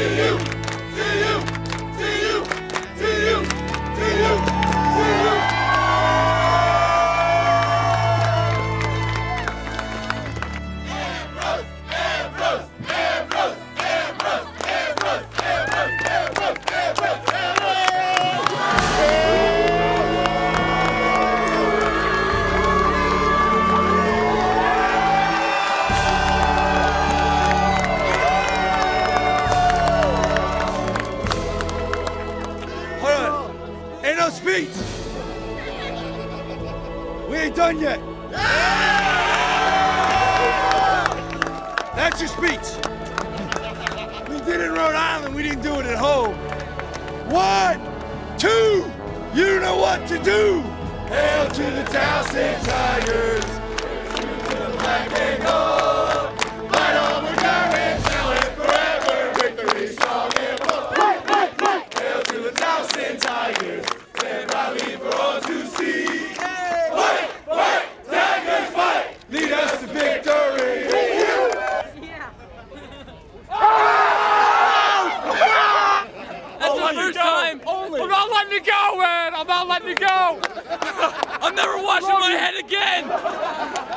you. our speech. We ain't done yet. That's your speech. We did it in Rhode Island. We didn't do it at home. One, two, you know what to do. Hail to the Towson Tigers. It go, man. I'm not letting it go. I'm never washing my head again.